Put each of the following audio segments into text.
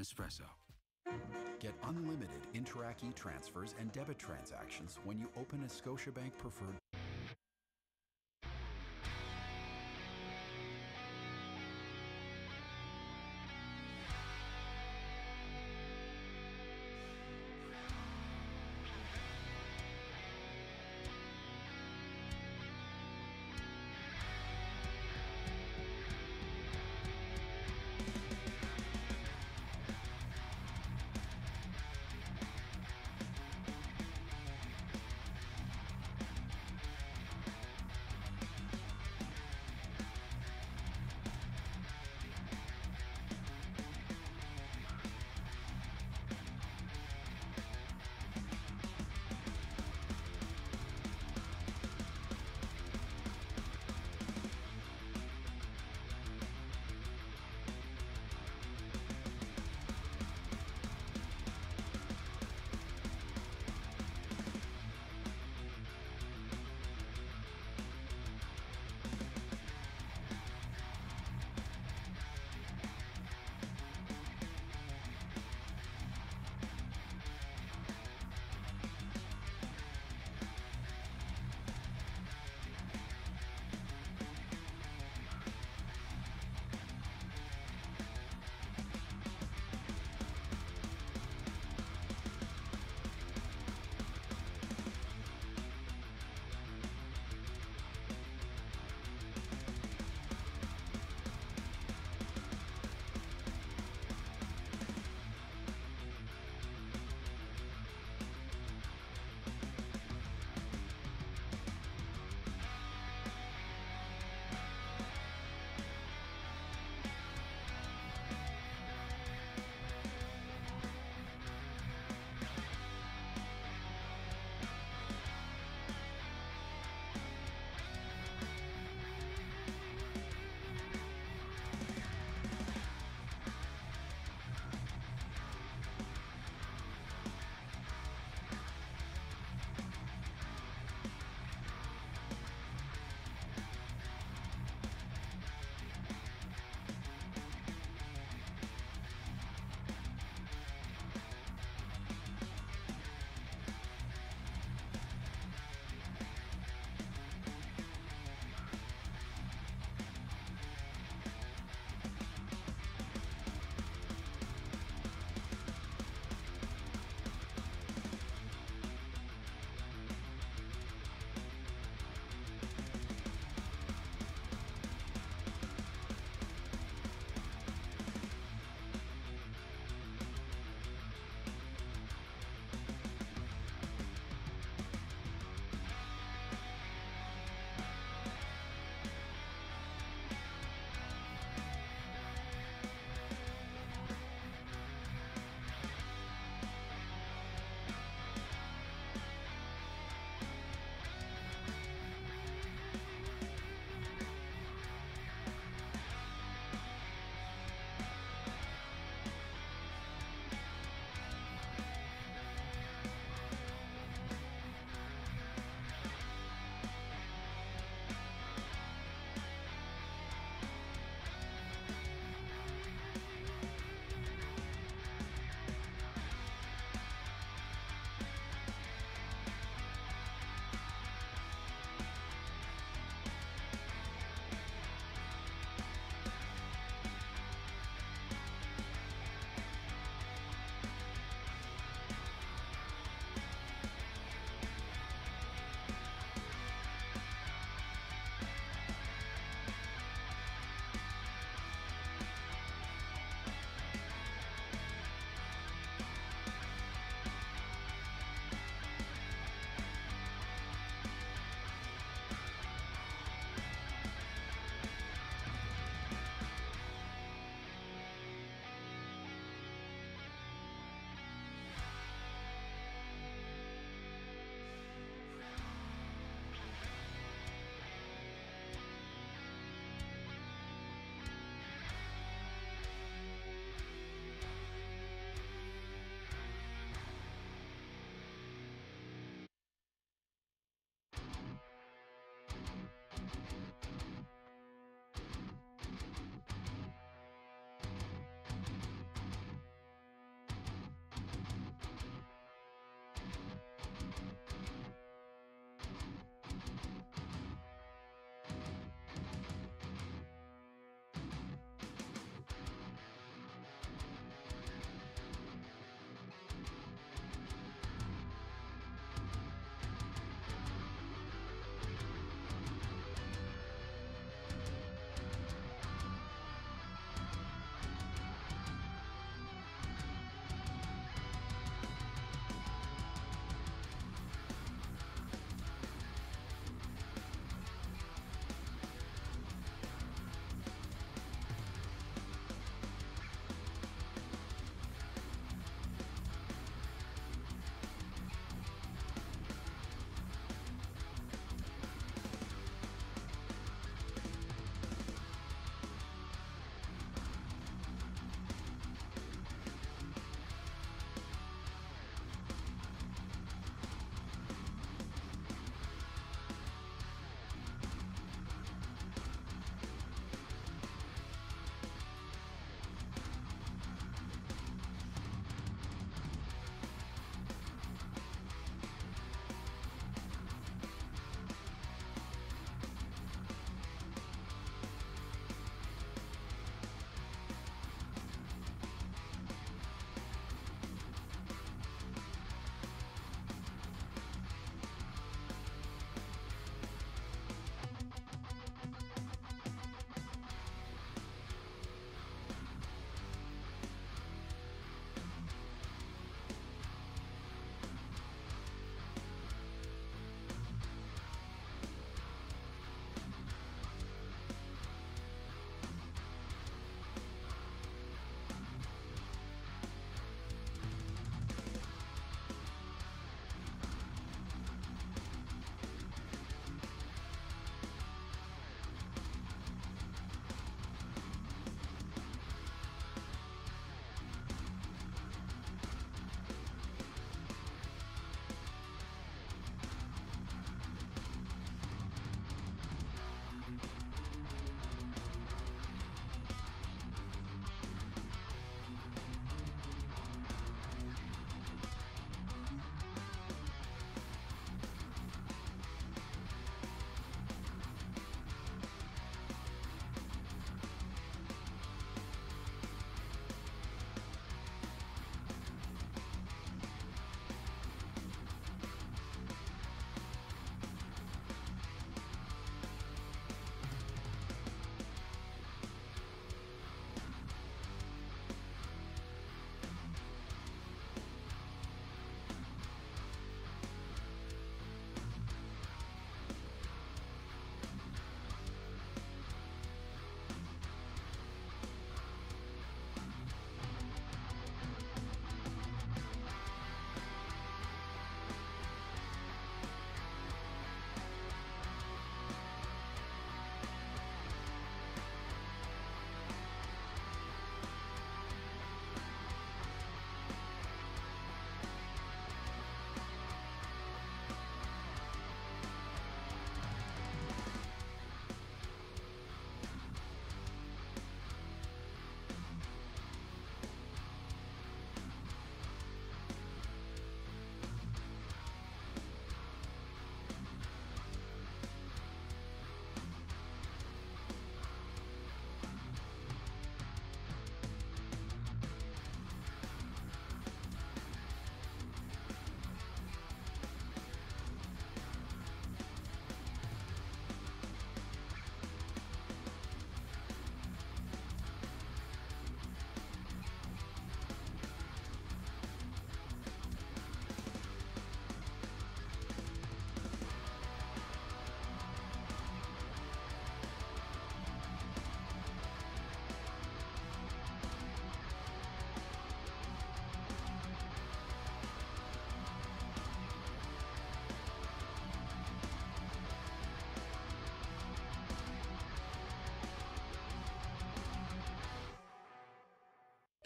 Nespresso. Get unlimited Interac e-transfers and debit transactions when you open a Scotiabank Preferred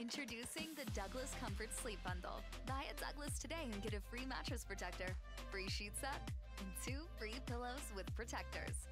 Introducing the Douglas Comfort Sleep Bundle. Buy a Douglas today and get a free mattress protector, free sheet set, and two free pillows with protectors.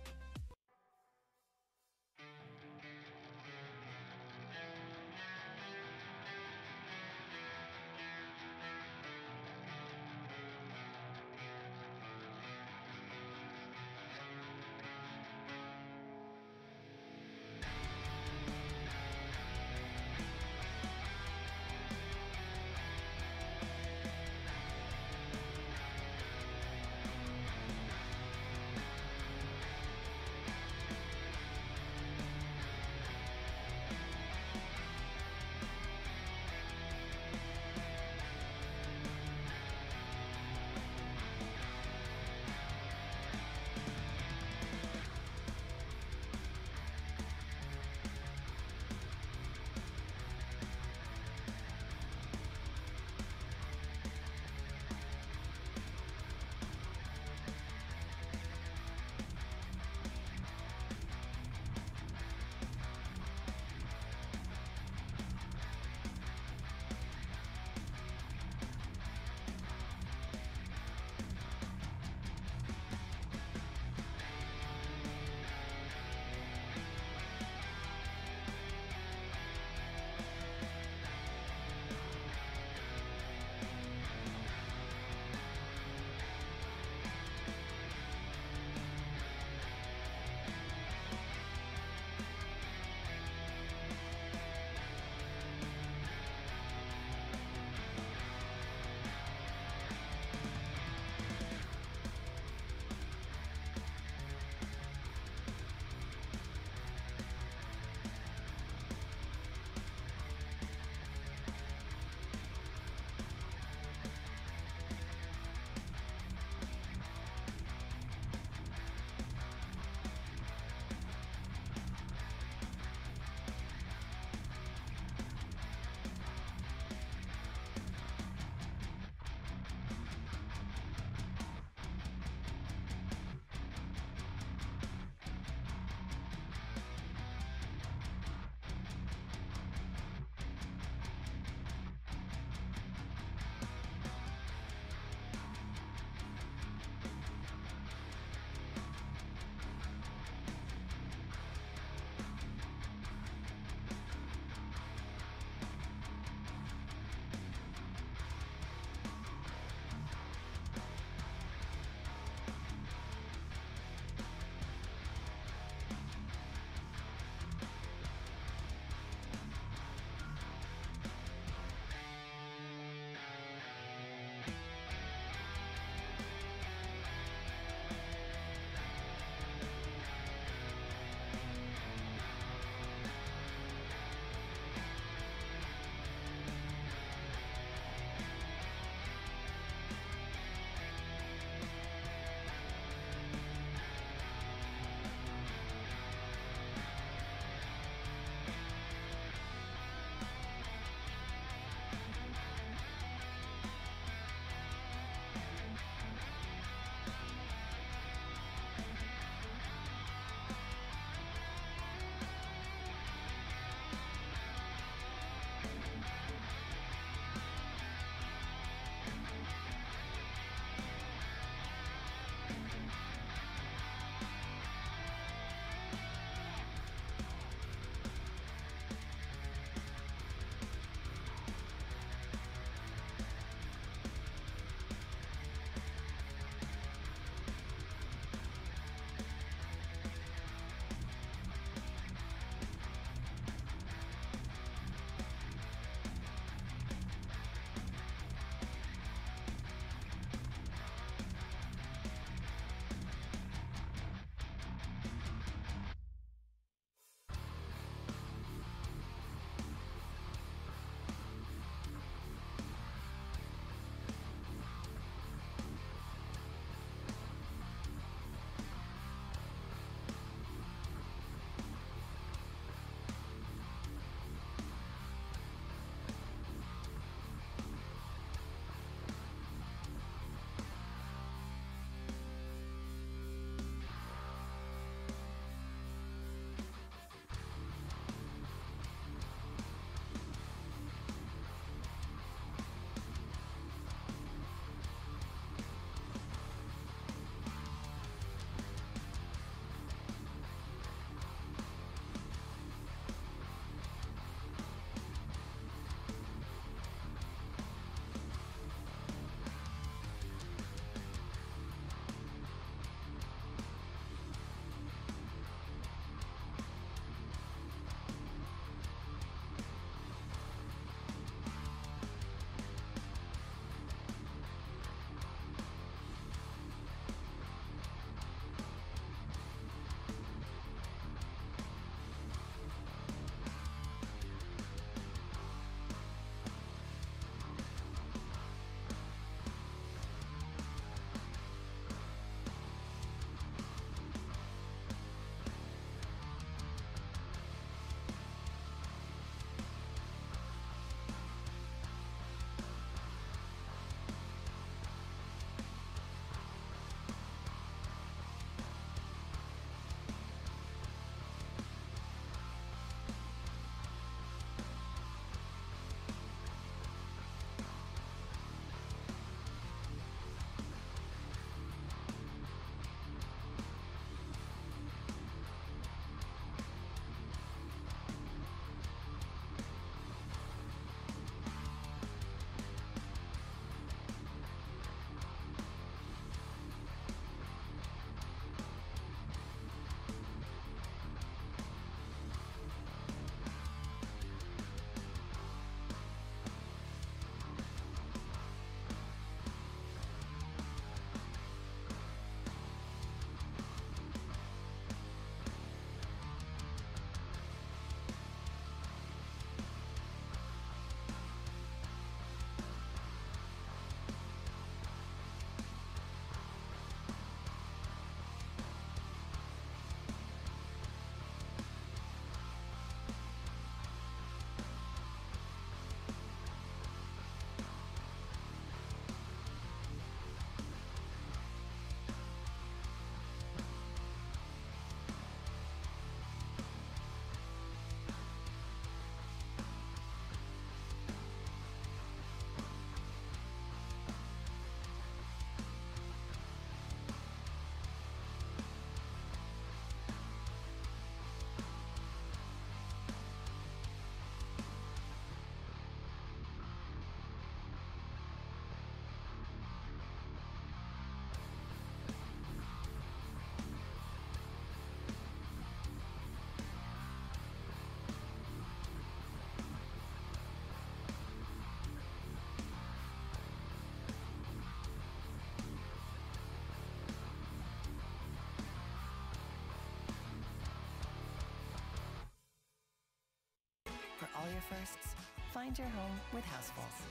Firsts, find your home with Housefuls.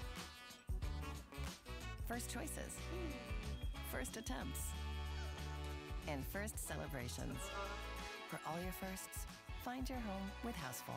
First choices, first attempts, and first celebrations. For all your firsts, find your home with Houseful.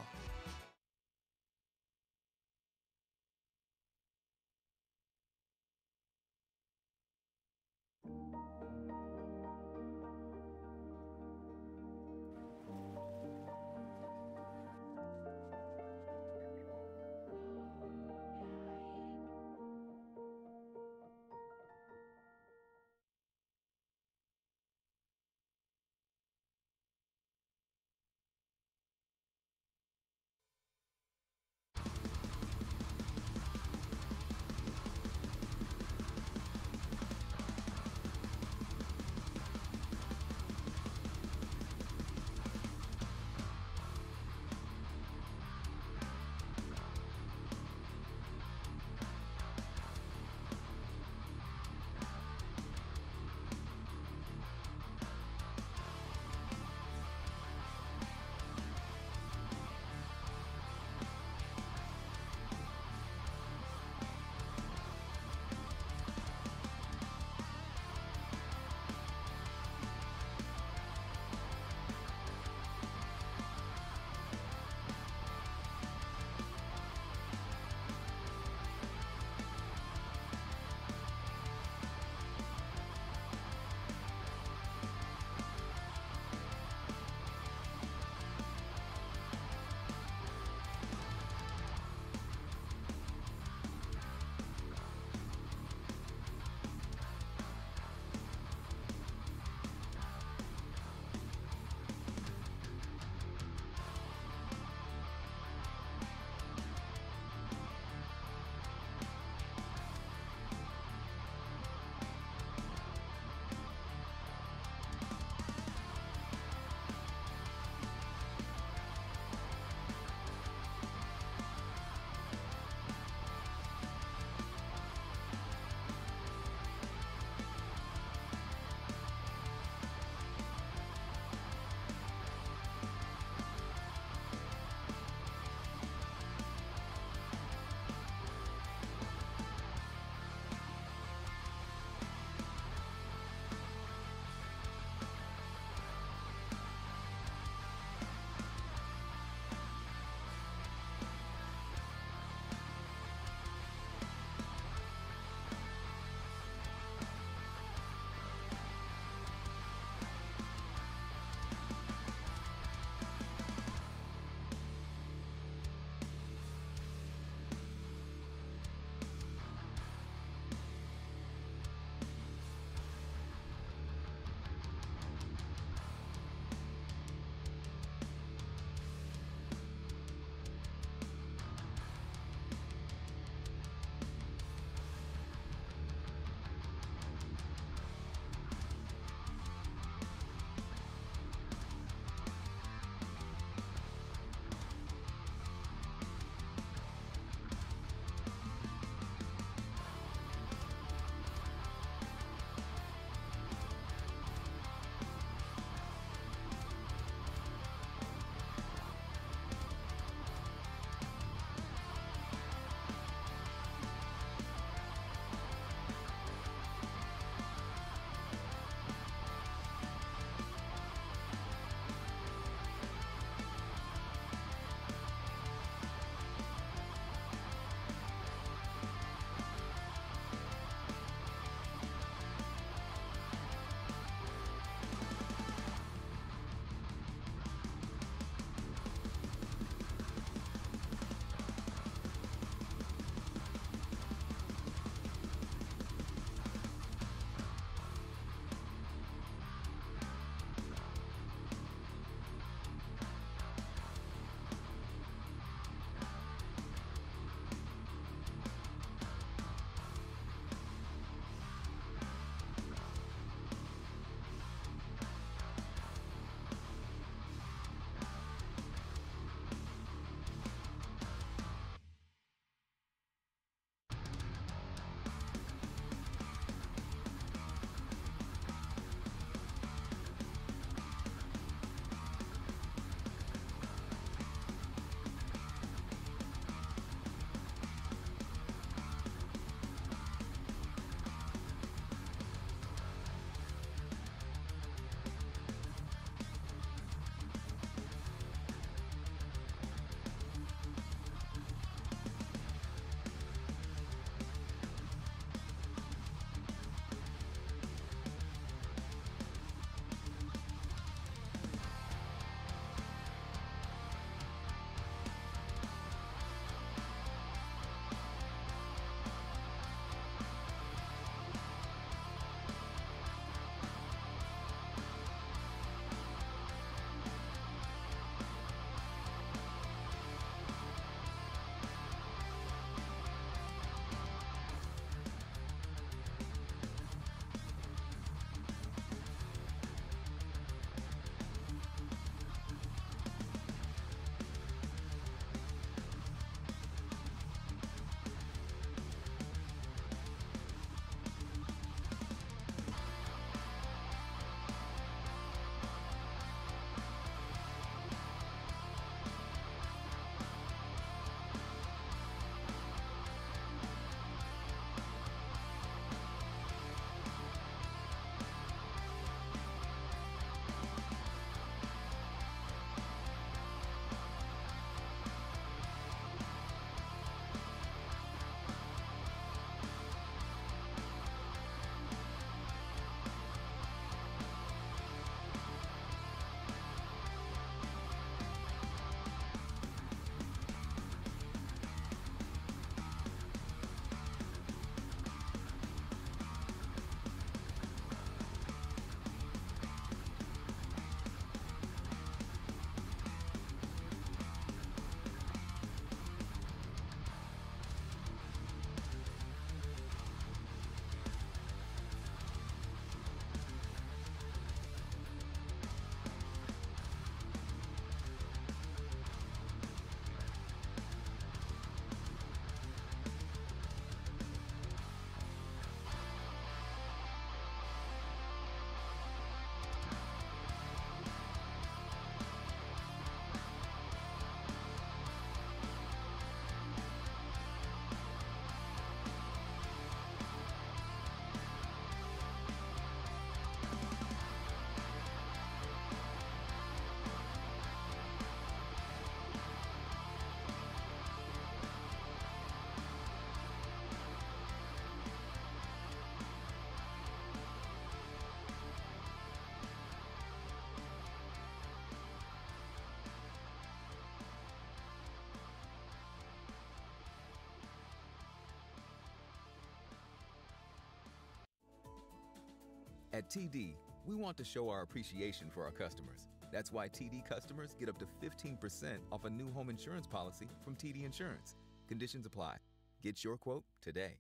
At TD, we want to show our appreciation for our customers. That's why TD customers get up to 15% off a new home insurance policy from TD Insurance. Conditions apply. Get your quote today.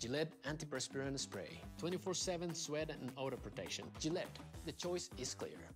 Gillette antiperspirant spray, 24/7 sweat and odor protection. Gillette, the choice is clear.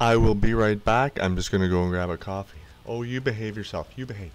I will be right back. I'm just going to go and grab a coffee. Oh, you behave yourself. You behave.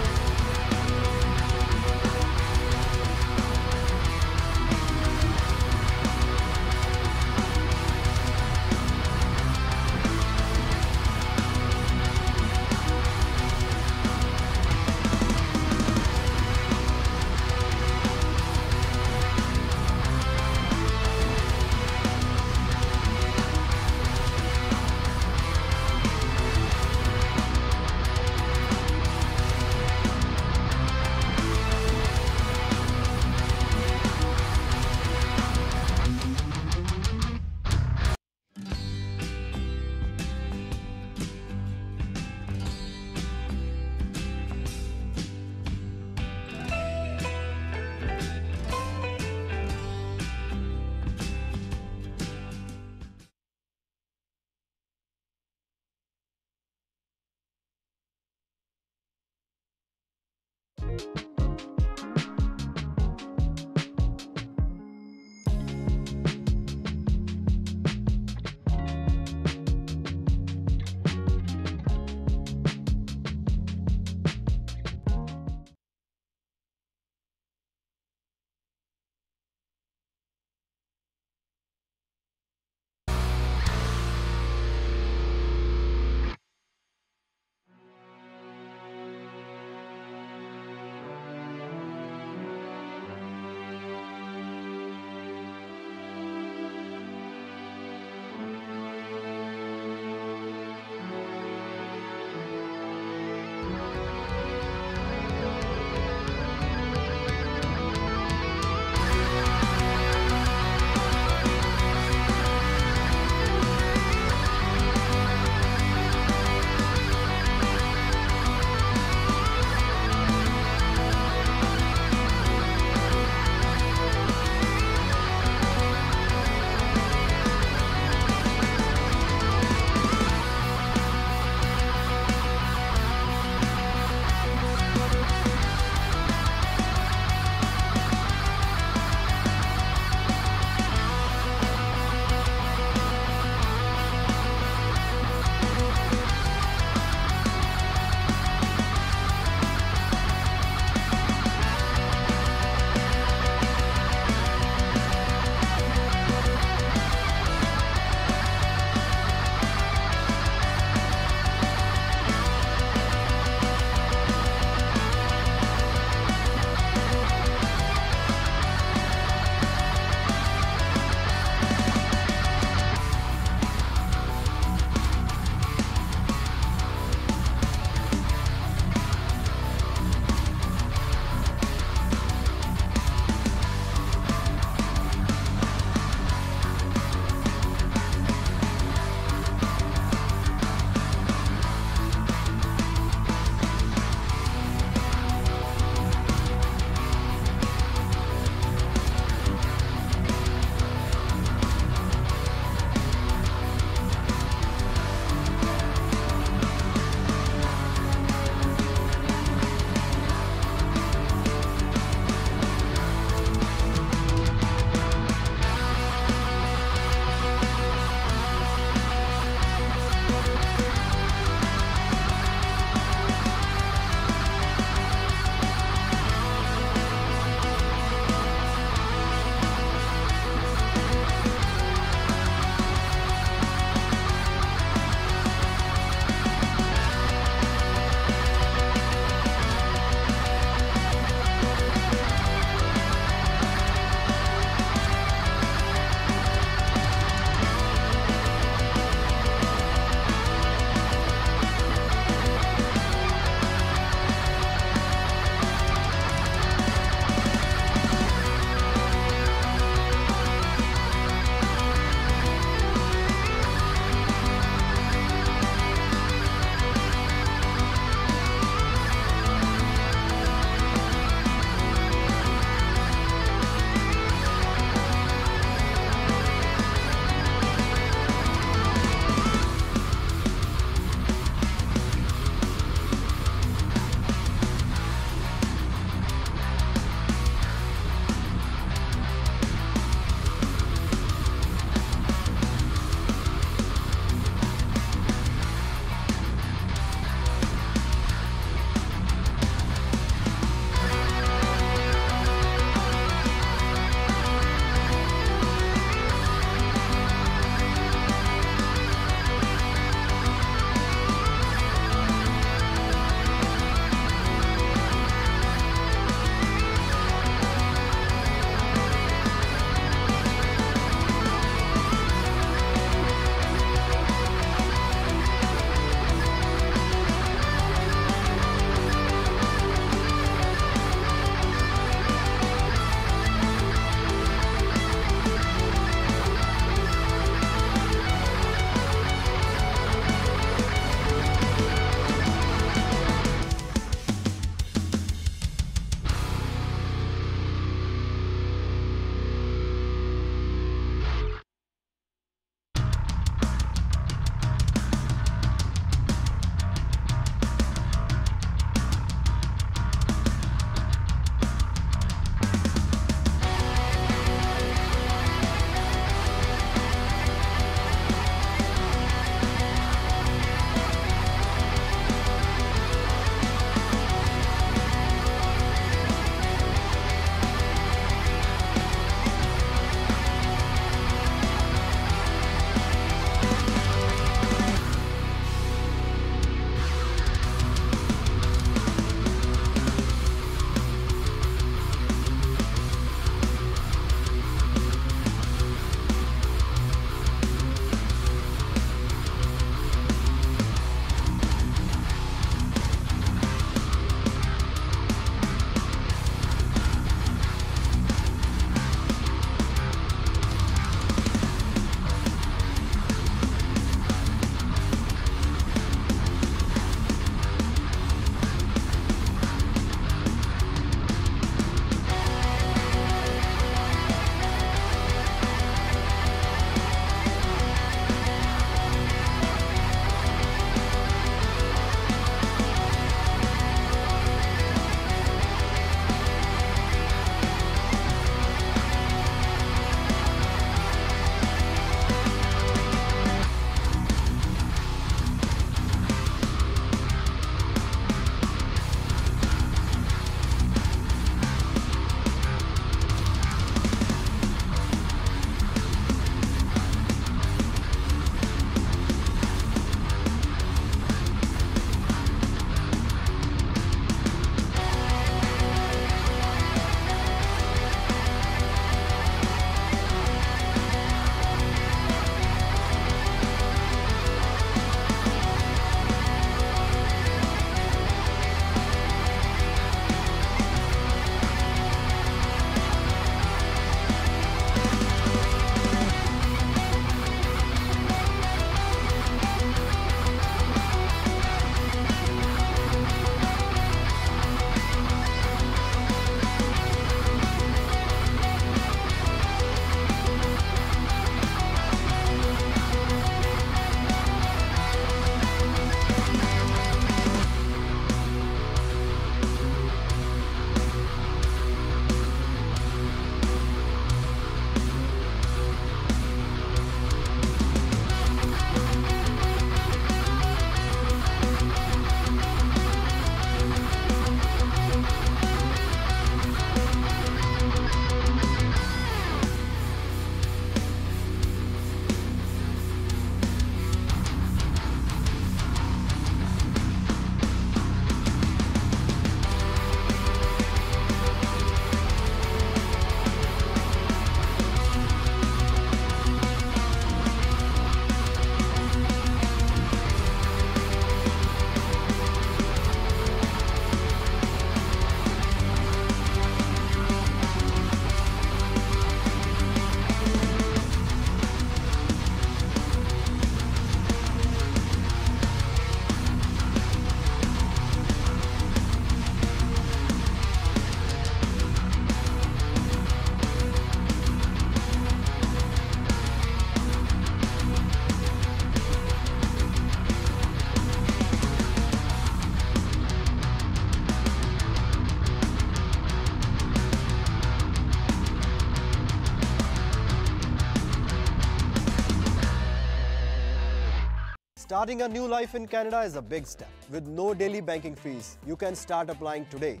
Starting a new life in Canada is a big step. With no daily banking fees, you can start applying today.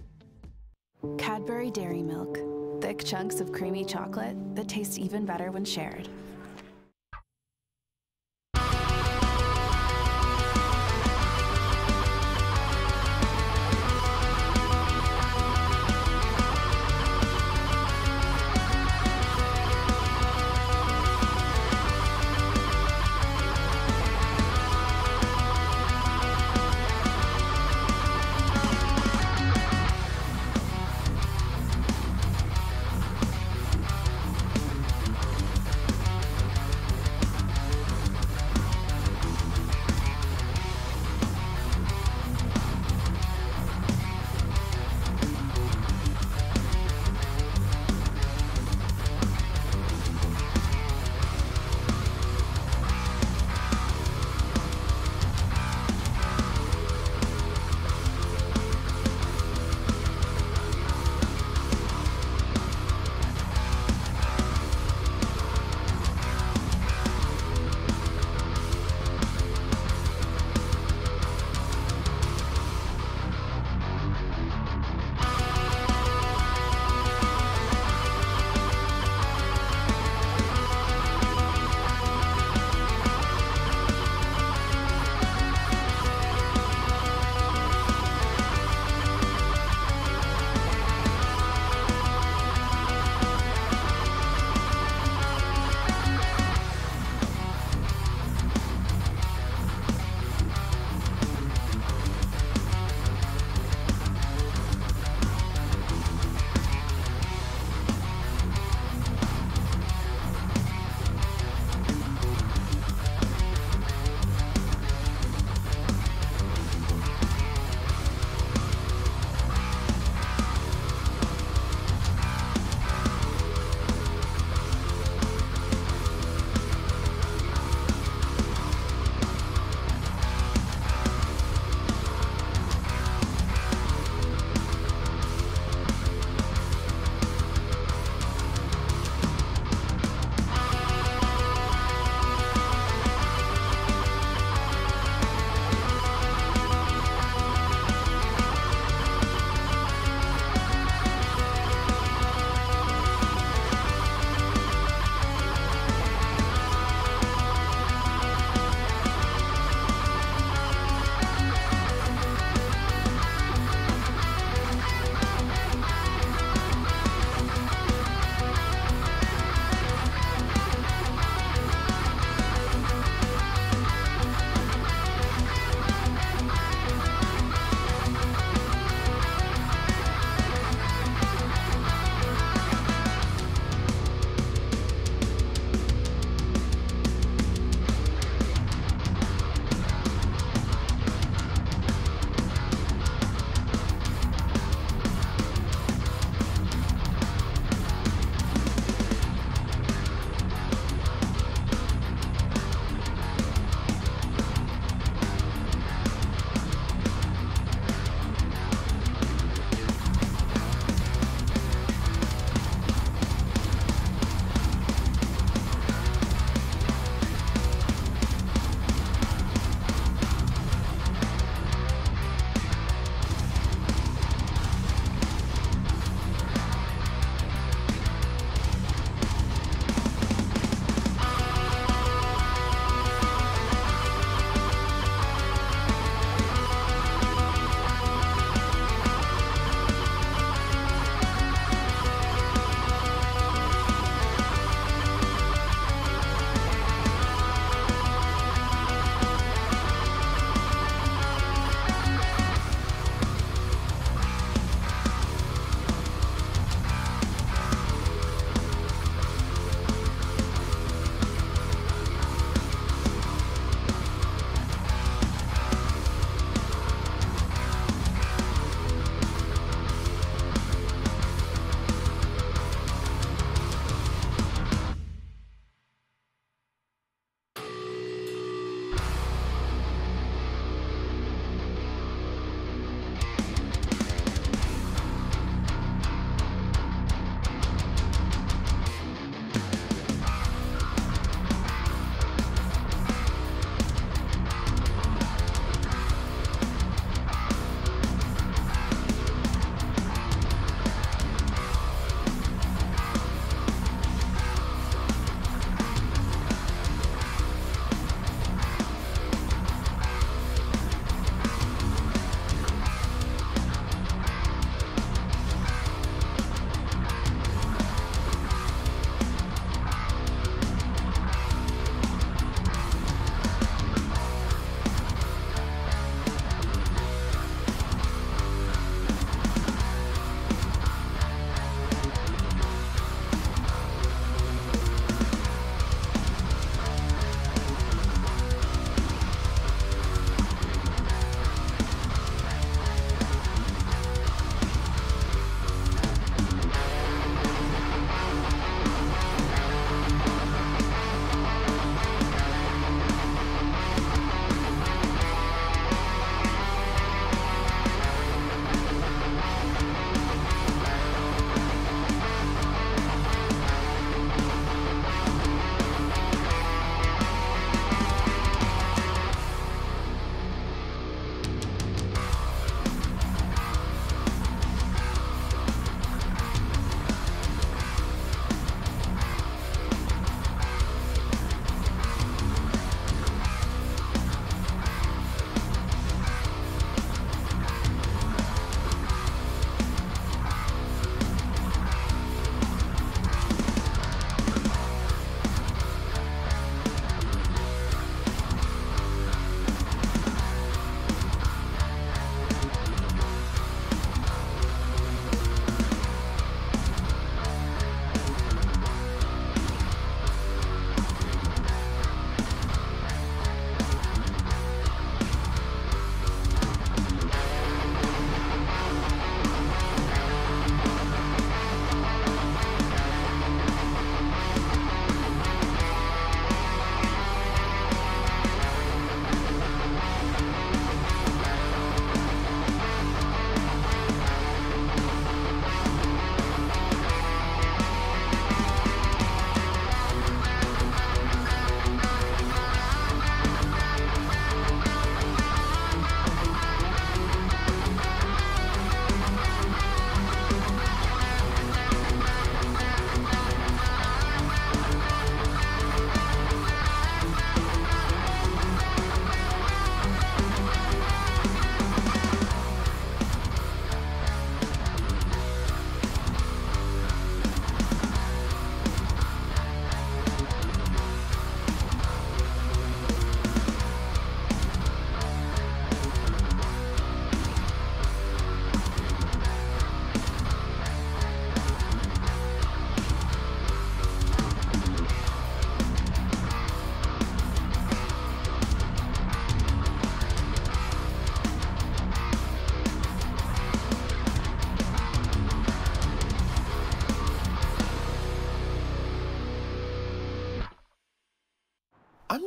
Cadbury Dairy Milk. Thick chunks of creamy chocolate that taste even better when shared.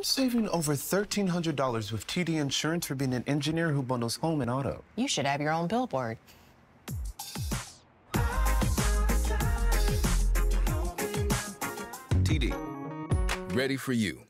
Saving over $1,300 with TD Insurance for being an engineer who bundles home and auto. You should have your own billboard. TD. Ready for you.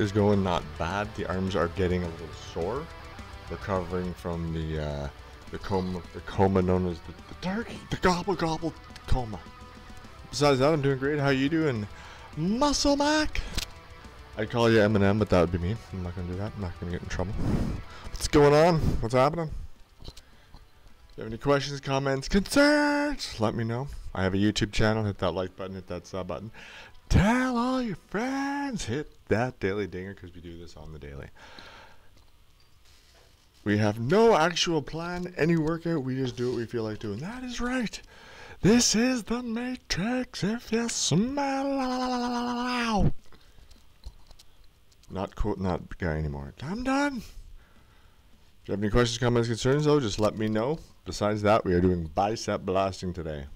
Is going not bad. The arms are getting a little sore. Recovering from the uh, the coma, the coma known as the, the turkey, the gobble gobble coma. Besides that, I'm doing great. How you doing, Muscle Mac? I'd call you Eminem, but that would be me. I'm not gonna do that. I'm not gonna get in trouble. What's going on? What's happening? If you have any questions, comments, concerns, let me know. I have a YouTube channel. Hit that like button. Hit that sub button. Tell all your friends. Hit that daily dinger because we do this on the daily. We have no actual plan, any workout. We just do what we feel like doing. That is right. This is the Matrix. If you smell. Not quote, not guy anymore. I'm done. If you have any questions, comments, concerns, though, just let me know. Besides that, we are doing bicep blasting today.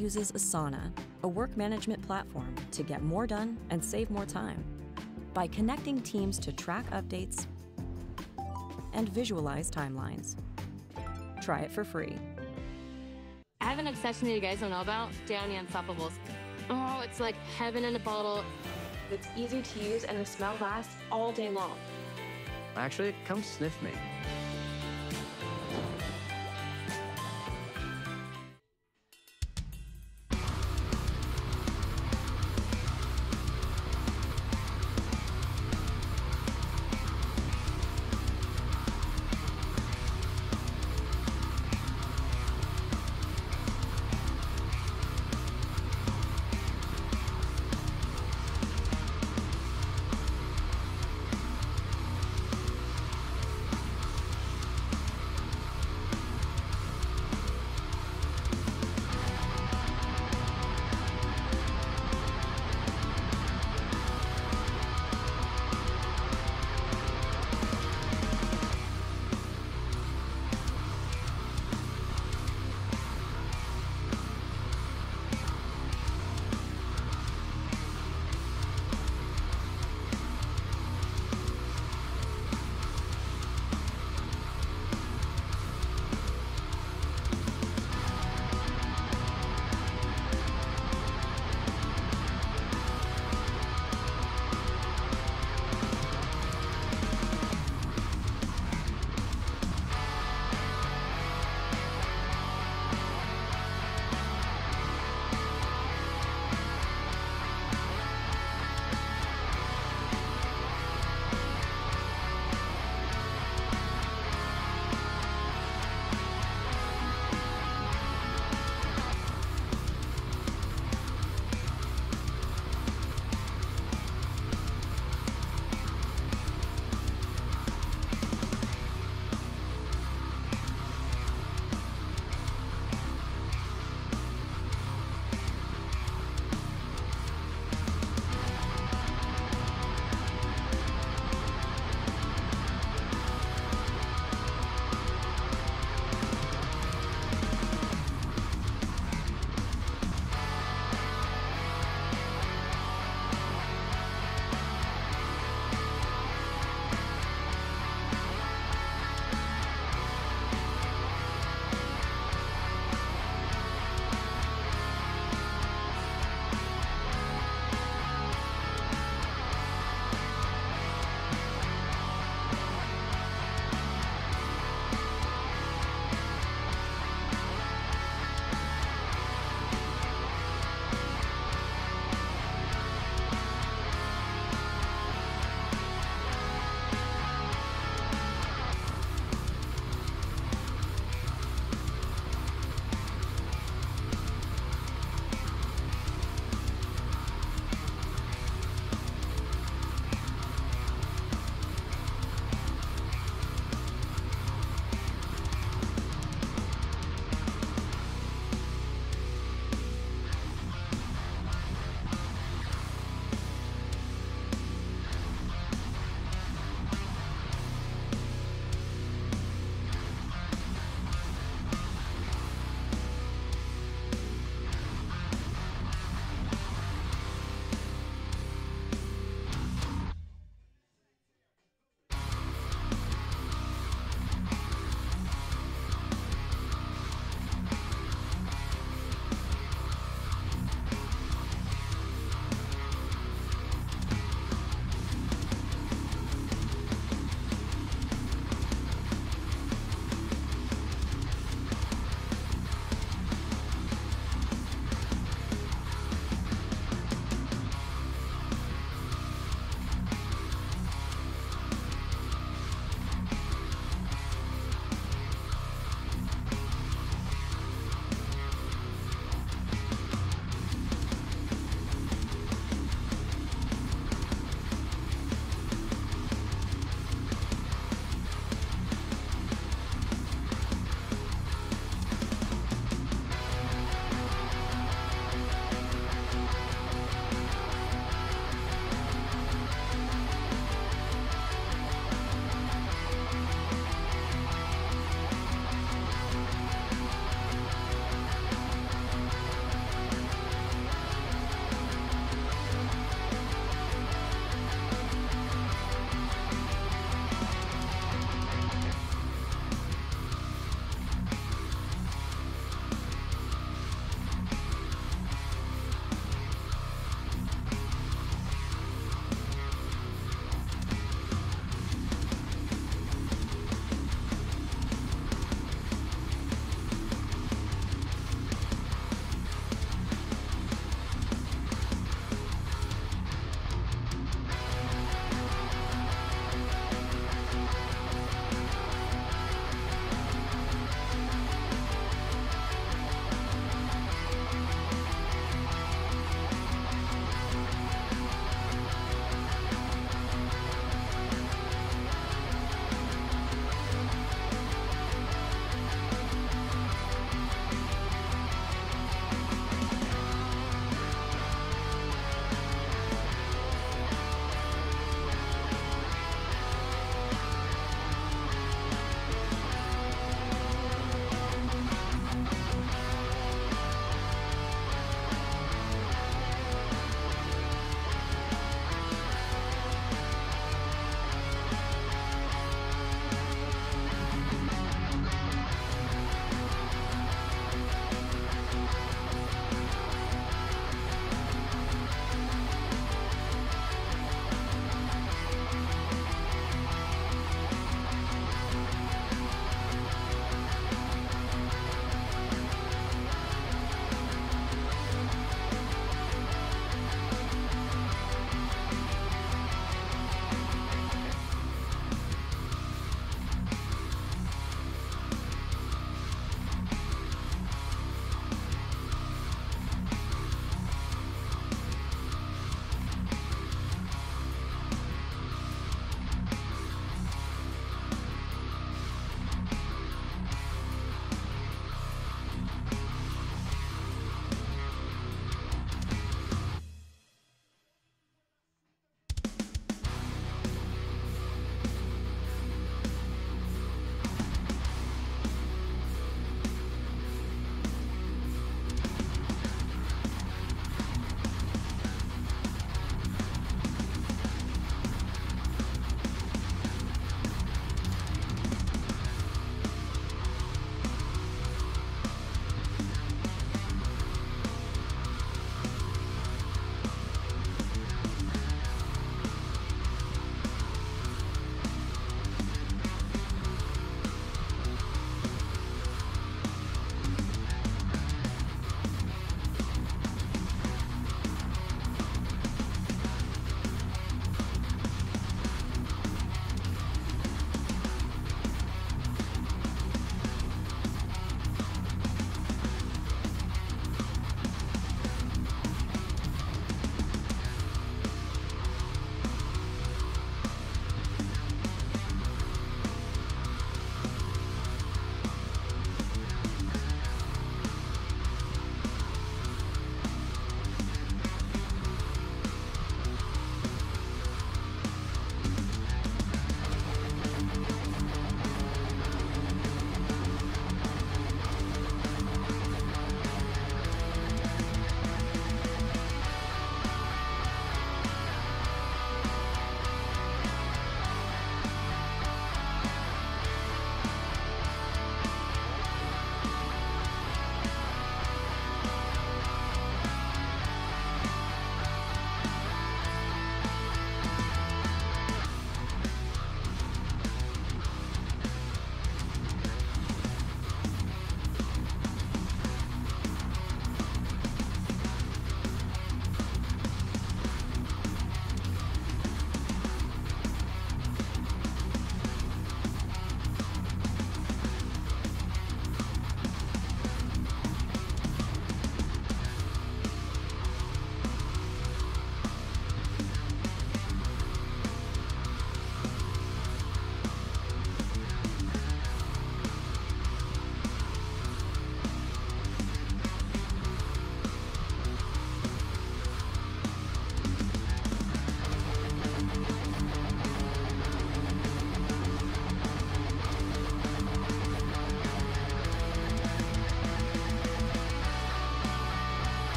Uses Asana, a work management platform, to get more done and save more time by connecting teams to track updates and visualize timelines. Try it for free. I have an obsession that you guys don't know about Downy Unstoppables. Oh, it's like heaven in a bottle. It's easy to use and the smell lasts all day long. Actually, come sniff me.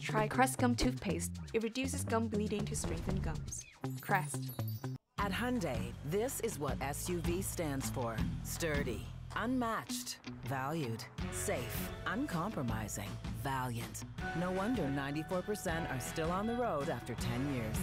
Try Crest Gum Toothpaste. It reduces gum bleeding to strengthen gums. Crest. At Hyundai, this is what SUV stands for sturdy, unmatched, valued, safe, uncompromising, valiant. No wonder 94% are still on the road after 10 years.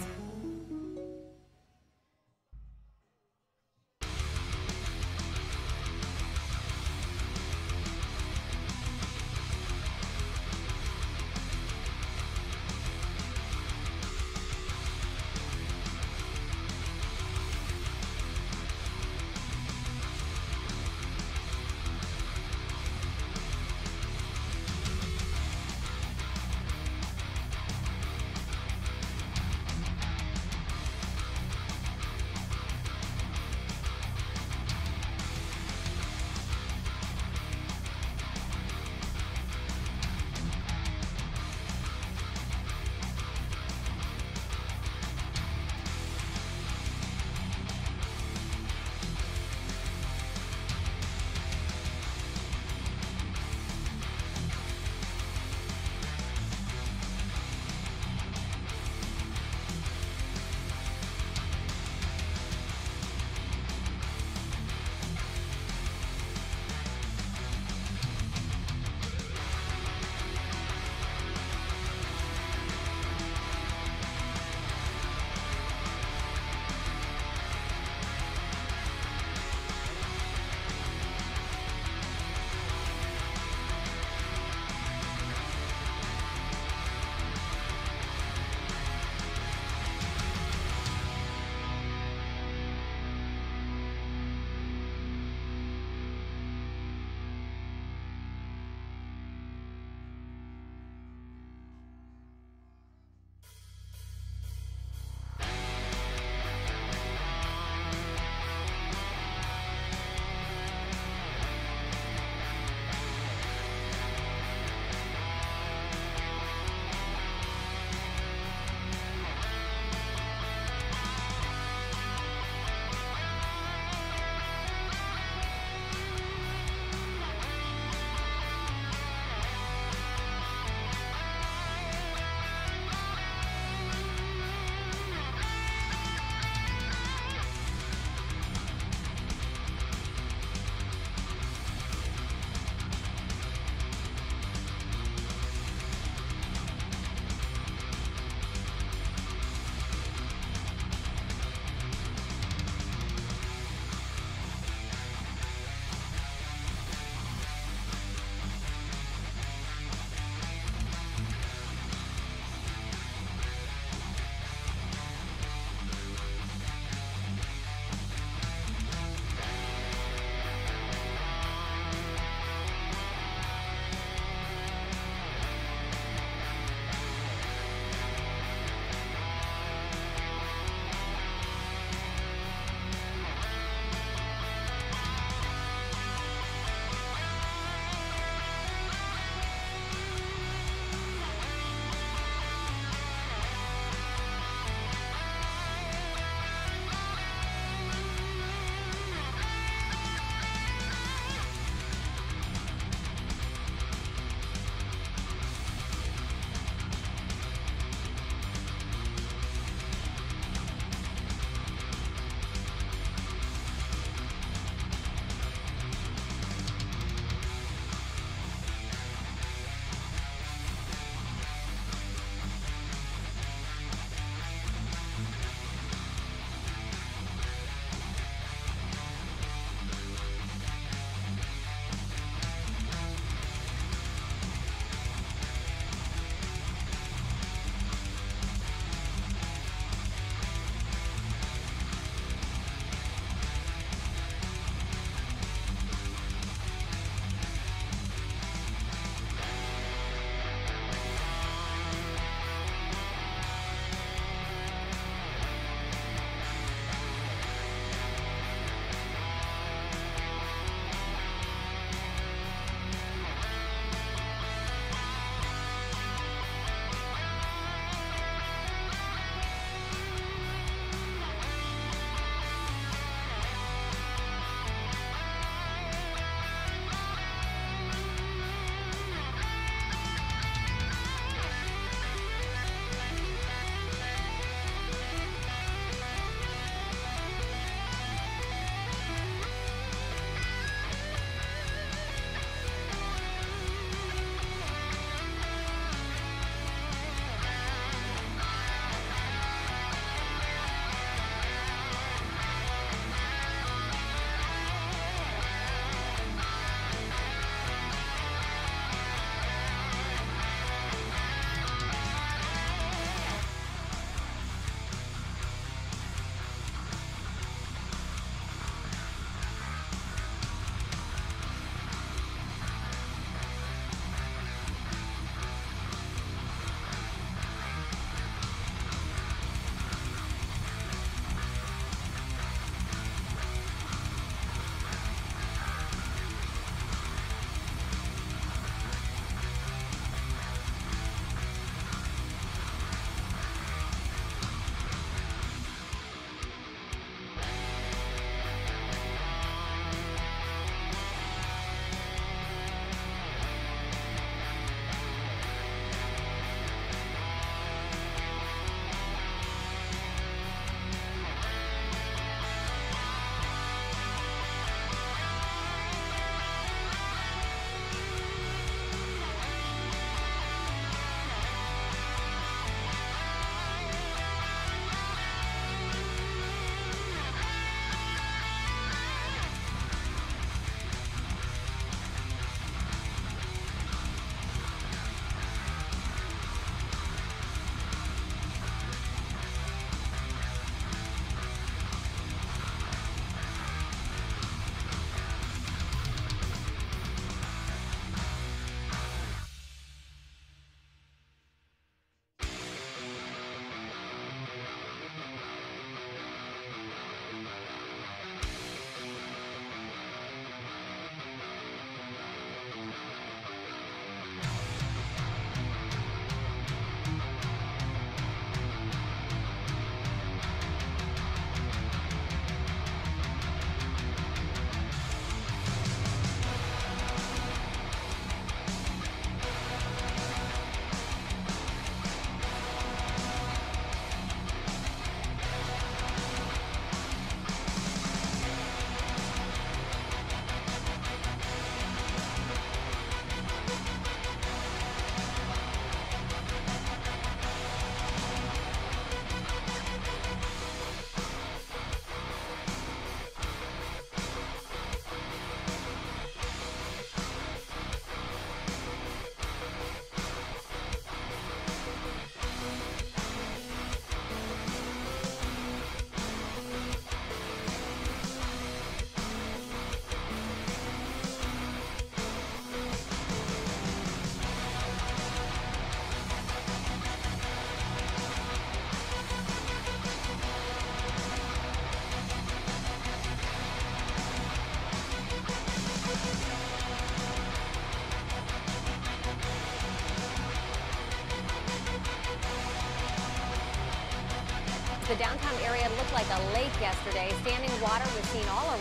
Downtown area looked like a lake yesterday. Standing water was seen all around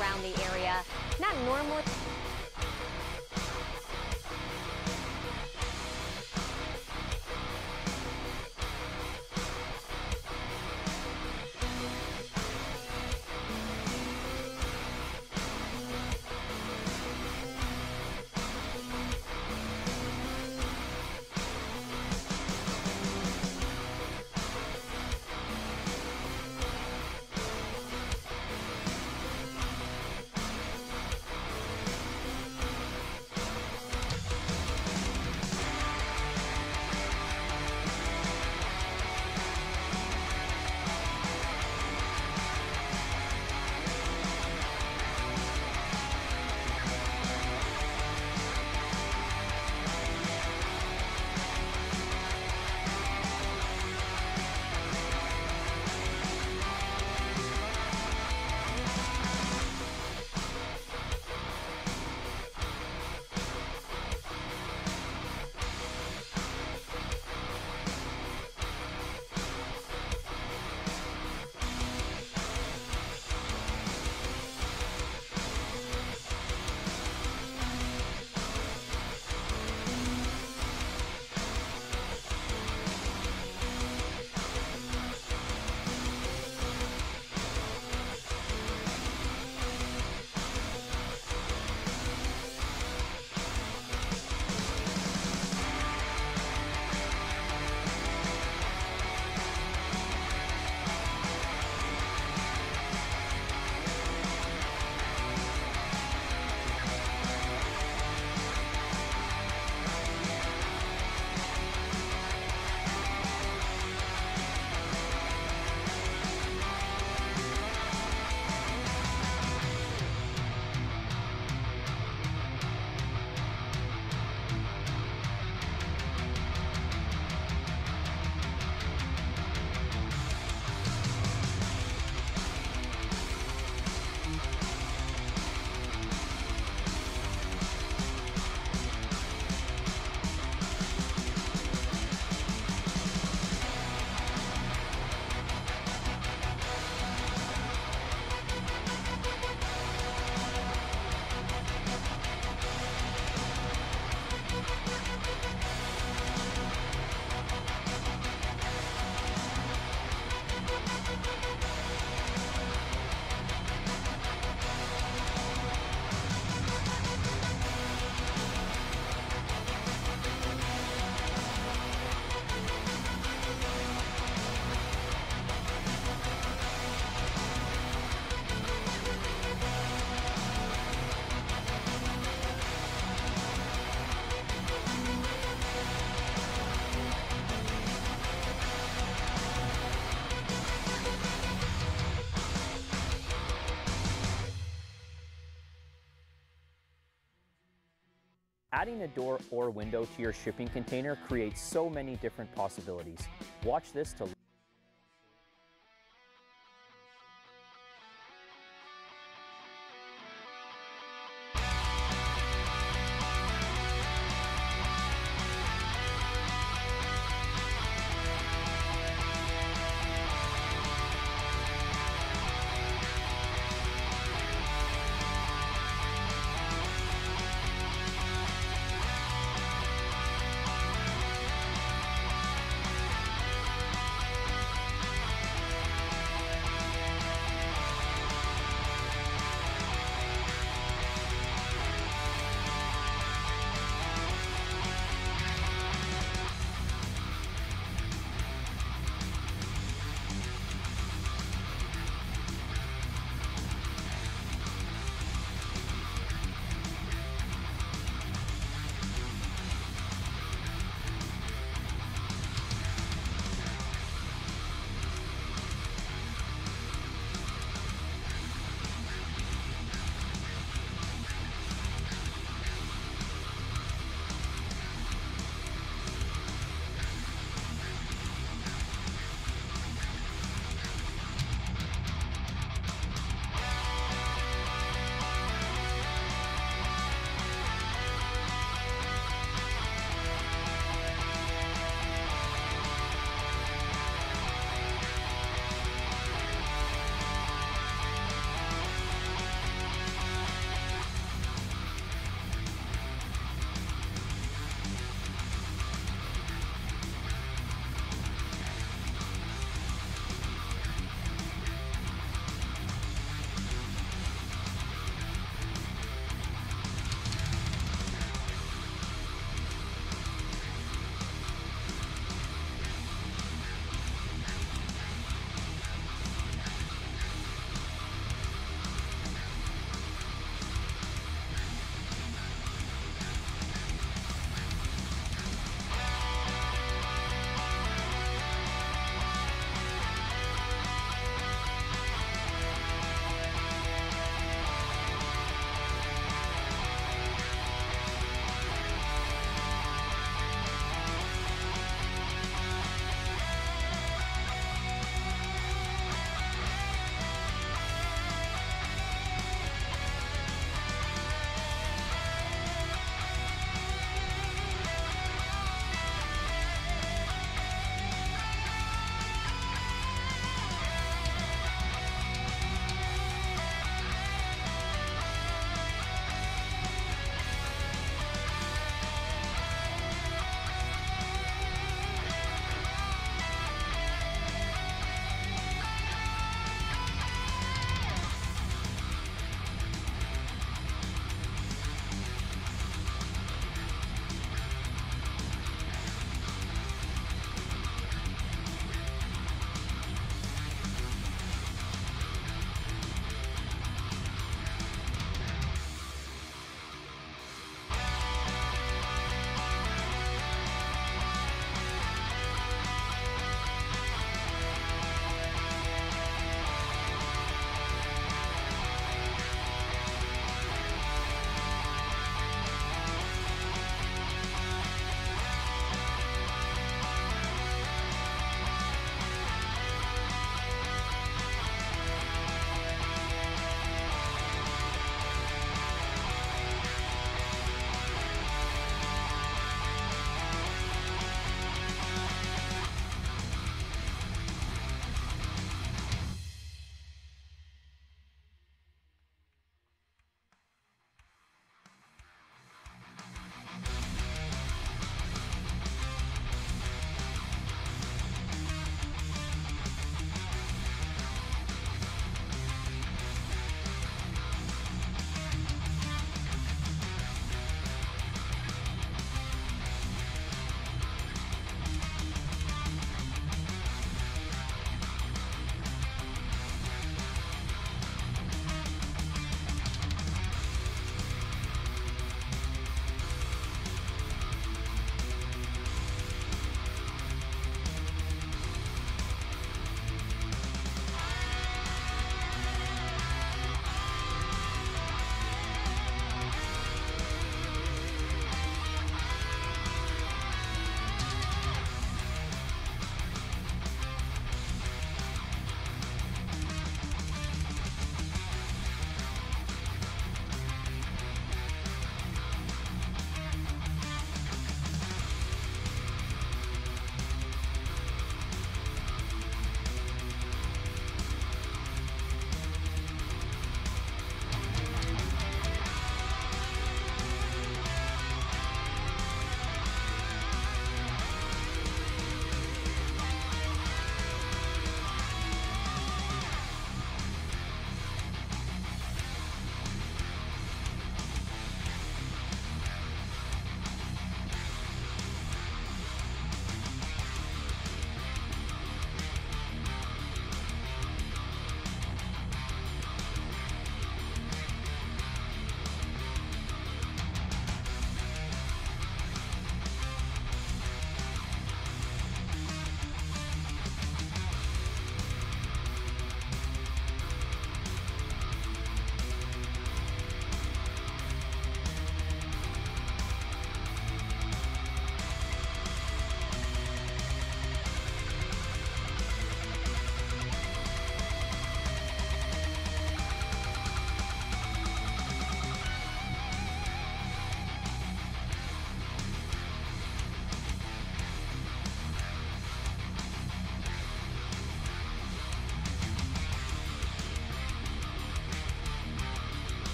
Adding a door or window to your shipping container creates so many different possibilities. Watch this to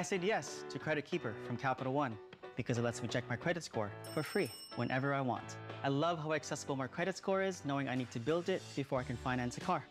I said yes to Credit Keeper from Capital One because it lets me check my credit score for free whenever I want. I love how accessible my credit score is, knowing I need to build it before I can finance a car.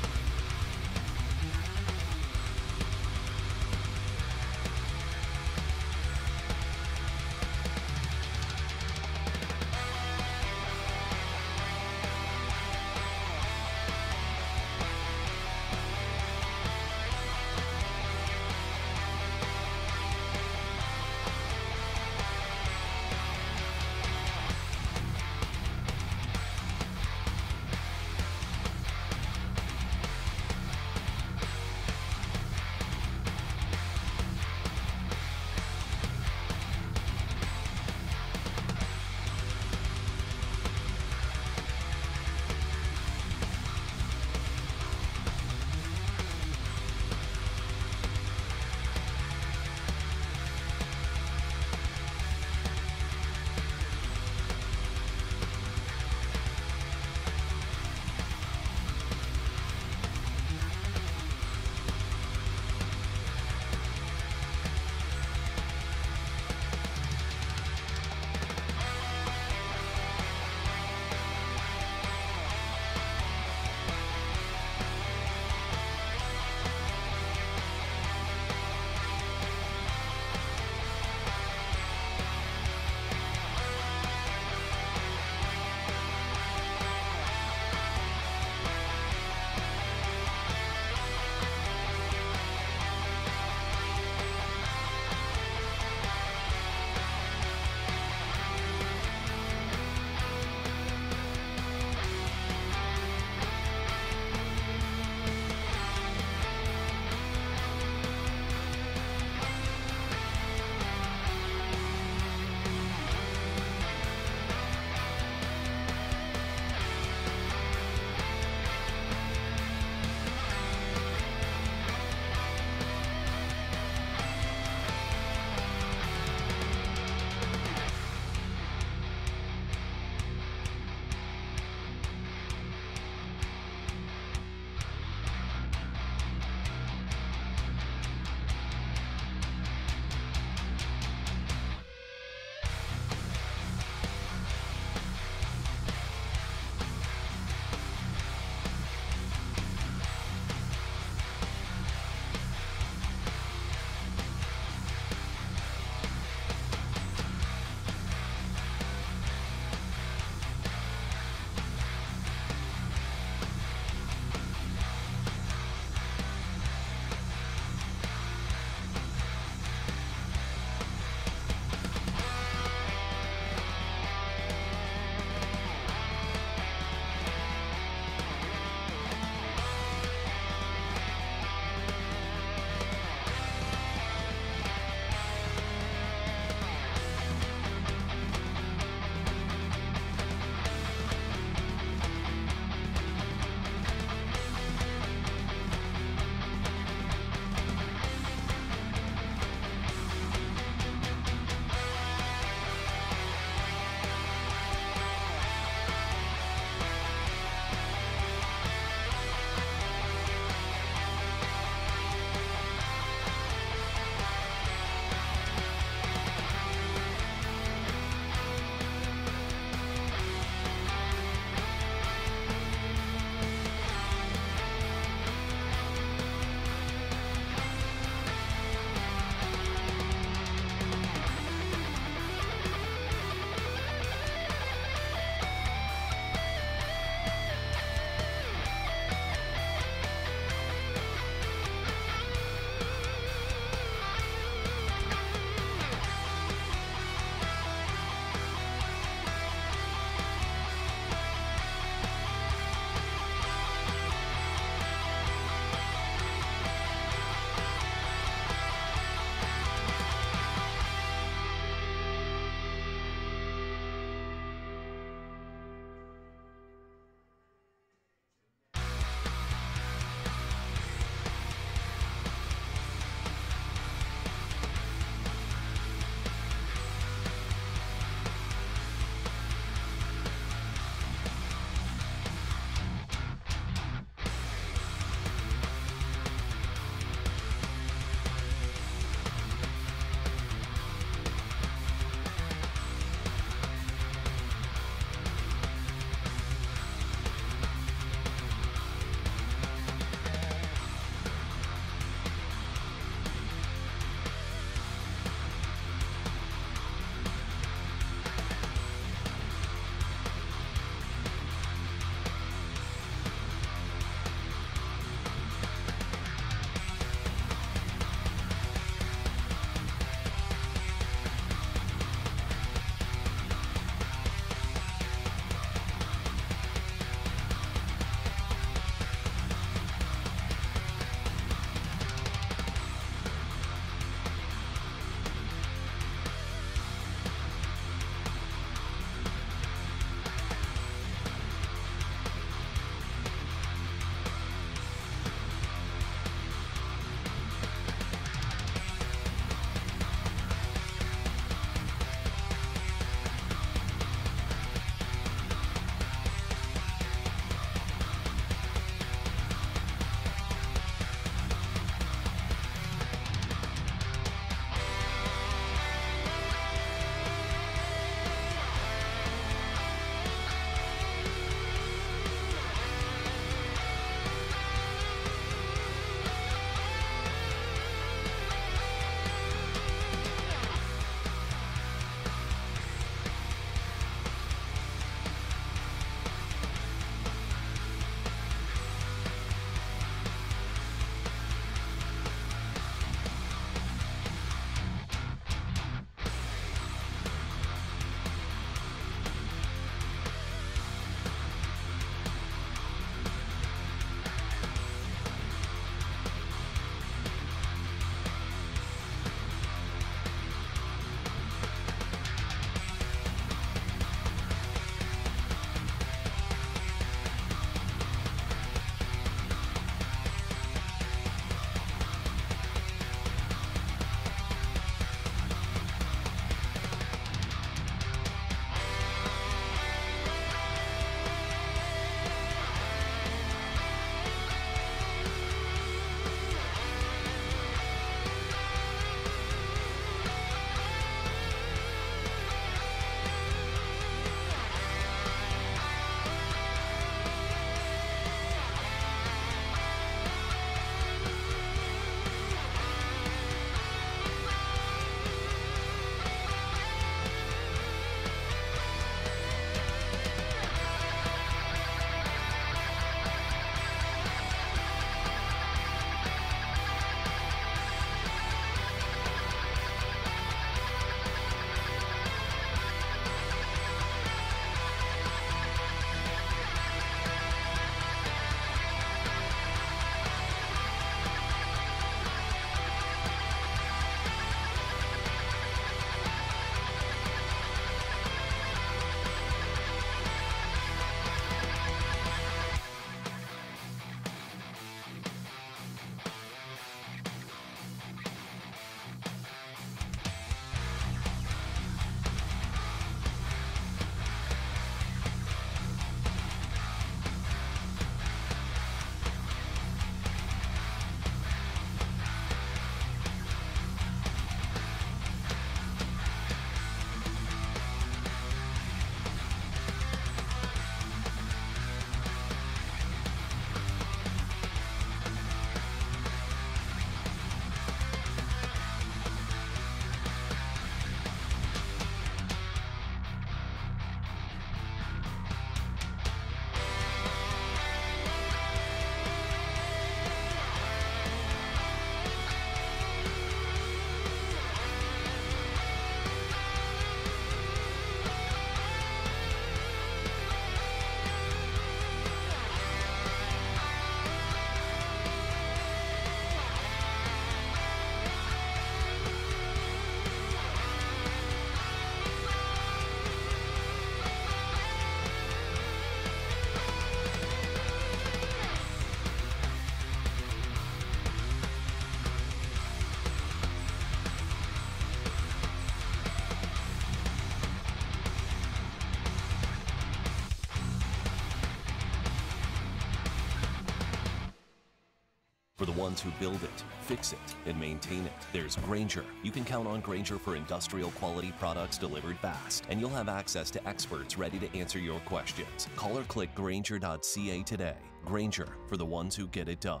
Ones who build it, fix it, and maintain it. There's Grainger. You can count on Grainger for industrial quality products delivered fast, and you'll have access to experts ready to answer your questions. Call or click Grainger.ca today. Grainger for the ones who get it done.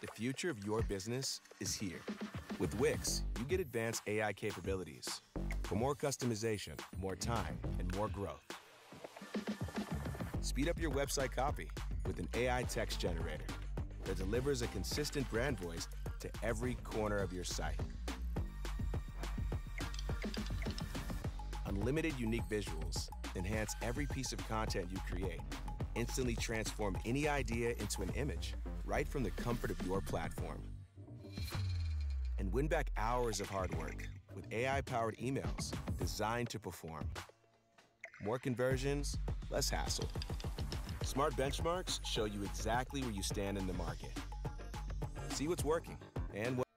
The future of your business is here. With Wix, you get advanced AI capabilities for more customization, more time, and more growth. Speed up your website copy with an AI text generator that delivers a consistent brand voice to every corner of your site. Unlimited unique visuals enhance every piece of content you create. Instantly transform any idea into an image right from the comfort of your platform. And win back hours of hard work with AI powered emails designed to perform. More conversions, less hassle. Smart benchmarks show you exactly where you stand in the market. See what's working and what.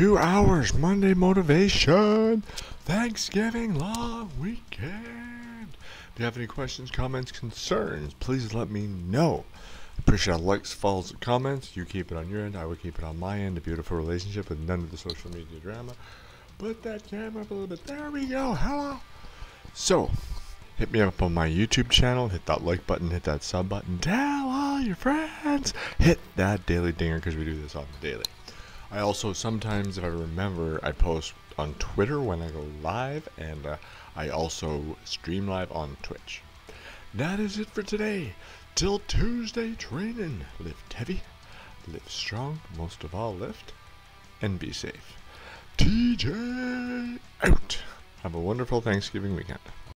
Two hours Monday motivation. Thanksgiving long weekend. If you have any questions, comments, concerns? Please let me know. Appreciate likes, follows, comments. You keep it on your end. I will keep it on my end. A beautiful relationship with none of the social media drama. Put that camera up a little bit. There we go. Hello. So, hit me up on my YouTube channel. Hit that like button. Hit that sub button. Tell all your friends. Hit that daily dinger because we do this on the daily. I also sometimes, if I remember, I post on Twitter when I go live, and uh, I also stream live on Twitch. That is it for today. Till Tuesday training. Lift heavy, lift strong, most of all lift, and be safe. TJ out. Have a wonderful Thanksgiving weekend.